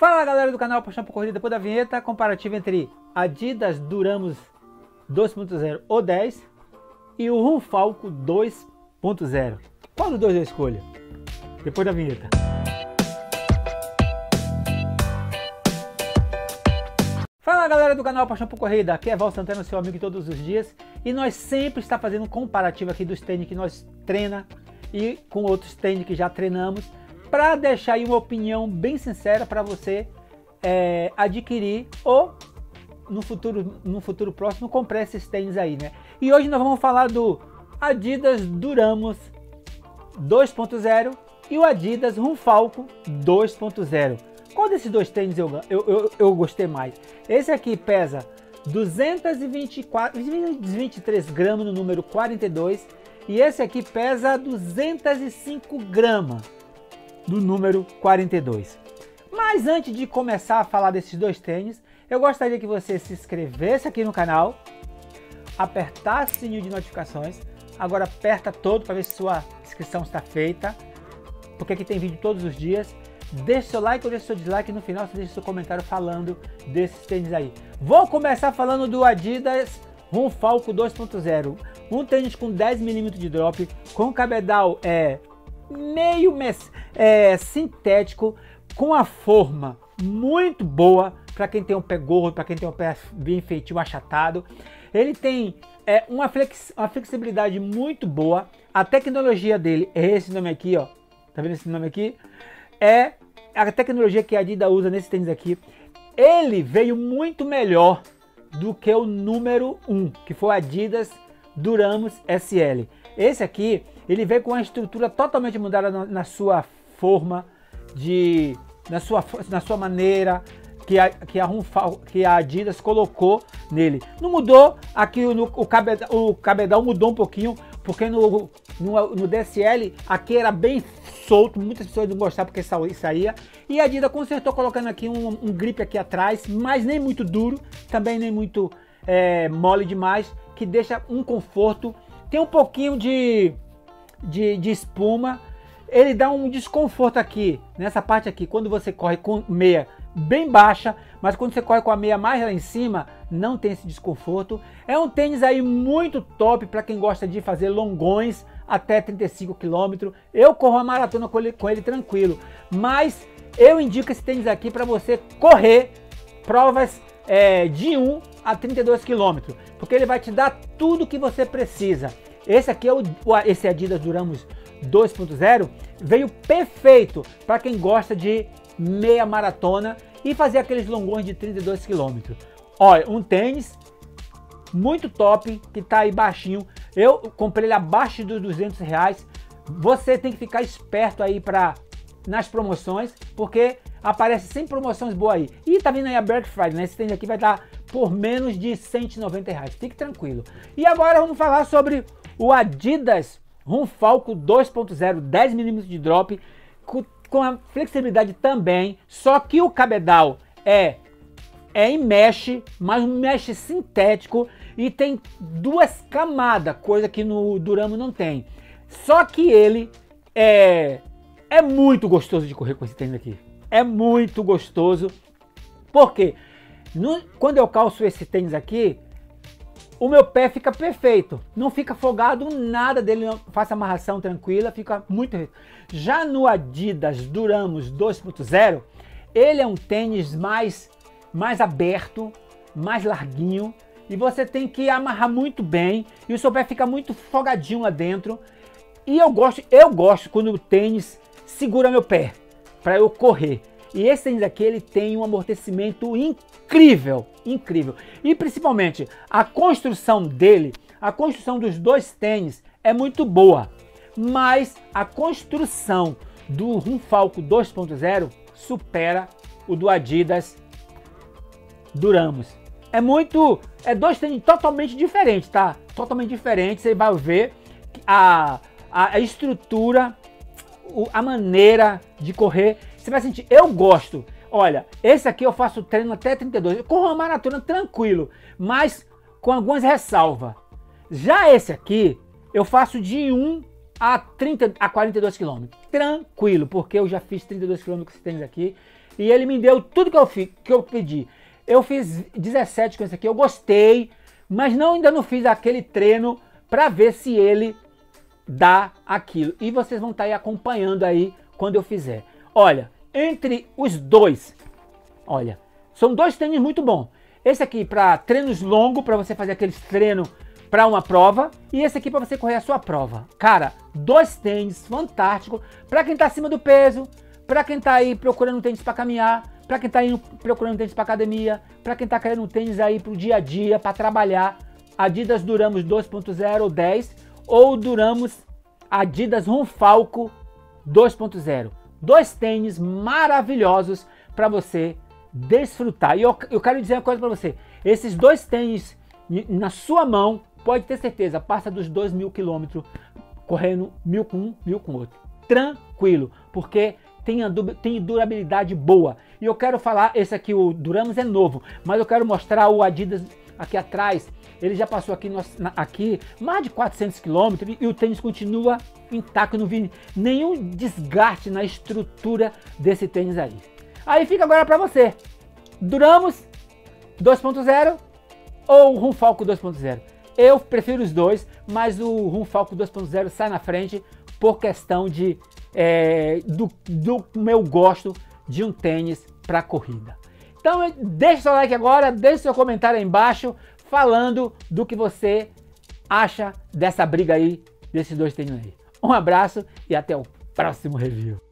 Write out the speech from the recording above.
Fala galera do canal Paixão por Corrida, depois da vinheta, comparativo entre Adidas Duramos 2.0 ou 10 e o Runfalco 2.0. Qual dos dois eu escolho? Depois da vinheta. Fala galera do canal Paixão por Corrida, aqui é Val Santana, seu amigo todos os dias e nós sempre está fazendo um comparativo aqui dos tênis que nós treina e com outros tênis que já treinamos para deixar aí uma opinião bem sincera para você é, adquirir ou no futuro, no futuro próximo comprar esses tênis aí, né? E hoje nós vamos falar do Adidas Duramos 2.0 e o Adidas Runfalco 2.0. Qual desses dois tênis eu, eu, eu, eu gostei mais? Esse aqui pesa 224, 223 gramas no número 42 e esse aqui pesa 205 gramas do número 42. Mas antes de começar a falar desses dois tênis, eu gostaria que você se inscrevesse aqui no canal, apertasse o sininho de notificações, agora aperta todo para ver se sua inscrição está feita, porque aqui tem vídeo todos os dias. Deixe seu like ou deixe seu dislike e no final você deixa seu comentário falando desses tênis aí. Vou começar falando do Adidas Runfalco 2.0, um tênis com 10mm de drop, com cabedal é, meio é, sintético, com a forma muito boa para quem tem um pé gordo, para quem tem um pé bem feitinho, achatado. Ele tem é, uma, flex, uma flexibilidade muito boa. A tecnologia dele é esse nome aqui, ó. Tá vendo esse nome aqui? É a tecnologia que a Adidas usa nesse tênis aqui. Ele veio muito melhor do que o número 1, que foi a Adidas Duramos SL. Esse aqui, ele veio com uma estrutura totalmente mudada na, na sua forma de na sua, na sua maneira que a, que, a que a Adidas colocou nele. Não mudou, aqui no, o, cabedal, o cabedal mudou um pouquinho, porque no, no, no, DSL aqui era bem solto, muitas pessoas não gostavam porque saía. E a Adidas consertou colocando aqui um, um grip aqui atrás, mas nem muito duro, também nem muito é, mole demais, que deixa um conforto. Tem um pouquinho de, de, de espuma, ele dá um desconforto aqui, nessa parte aqui, quando você corre com meia bem baixa, mas quando você corre com a meia mais lá em cima, não tem esse desconforto. É um tênis aí muito top para quem gosta de fazer longões até 35 km. Eu corro a maratona com ele, com ele tranquilo, mas eu indico esse tênis aqui para você correr provas é, de 1 a 32 km, porque ele vai te dar tudo que você precisa. Esse aqui é o, esse Adidas Duramos 2.0 veio perfeito para quem gosta de meia maratona e fazer aqueles longões de 32 km. Olha, um tênis muito top que tá aí baixinho. Eu comprei ele abaixo dos 200 reais. Você tem que ficar esperto aí para nas promoções, porque aparece sem promoções boas aí. E tá vindo aí a Black Friday, né? Esse tênis aqui vai dar por menos de 190 reais. Fique tranquilo. E agora vamos falar sobre o Adidas Runfalco 2.0, 10mm de drop, com, a flexibilidade também, só que o cabedal é é em mesh, mas um mesh sintético e tem duas camadas, coisa que no Duramo não tem. Só que ele é é muito gostoso de correr com esse tênis aqui. É muito gostoso. Porque no, quando eu calço esse tênis aqui, o meu pé fica perfeito, não fica folgado nada dele, faço amarração tranquila, fica muito perfeito. Já no Adidas Duramos 2.0, ele é um tênis mais, mais aberto, mais larguinho, e você tem que amarrar muito bem, e o seu pé fica muito folgadinho lá dentro. E eu gosto, eu gosto quando o tênis segura meu pé, para eu correr. E esse tênis aqui ele tem um amortecimento incrível, incrível. E principalmente a construção dele, a construção dos dois tênis é muito boa. Mas a construção do Runfalco 2.0 supera o do Adidas Duramos. É muito, é dois tênis totalmente diferentes, tá? Totalmente diferentes. Você vai ver a, a, a estrutura, a maneira de correr você vai sentir, eu gosto. Olha, esse aqui eu faço treino até 32. Eu corro uma maratona tranquilo, mas com algumas ressalvas. Já esse aqui, eu faço de 1 a 30 a 42 km. Tranquilo, porque eu já fiz 32 km com esse tênis aqui E ele me deu tudo que eu, fi, que eu pedi. Eu fiz 17 com esse aqui, eu gostei, mas não ainda não fiz aquele treino para ver se ele dá aquilo. E vocês vão estar tá aí acompanhando aí quando eu fizer. Olha, entre os dois, olha, são dois tênis muito bons. Esse aqui para treinos longos, para você fazer aqueles treinos para uma prova, e esse aqui para você correr a sua prova. Cara, dois tênis fantásticos para quem está acima do peso, para quem está aí procurando um tênis para caminhar, para quem está procurando um tênis para academia, para quem está querendo um tênis aí para o dia a dia, para trabalhar. Adidas Duramos 2.0 ou 10 ou Duramos Adidas Runfalco 2.0. Dois tênis maravilhosos para você desfrutar. E eu, eu quero dizer uma coisa para você: esses dois tênis na sua mão, pode ter certeza, passa dos 2 mil quilômetros correndo mil com um, mil com outro. Tranquilo, porque tem, tem durabilidade boa. E eu quero falar, esse aqui, o Duramos é novo, mas eu quero mostrar o Adidas aqui atrás. Ele já passou aqui, aqui mais de 400 quilômetros e o tênis continua intacto, não vi nenhum desgaste na estrutura desse tênis aí. Aí fica agora para você. Duramos 2.0 ou Rum Falco 2.0? Eu prefiro os dois, mas o Rum Falco 2.0 sai na frente por questão de é, do, do meu gosto de um tênis para corrida. Então deixe seu like agora, deixe seu comentário aí embaixo falando do que você acha dessa briga aí desses dois tênis aí. Um abraço e até o próximo review.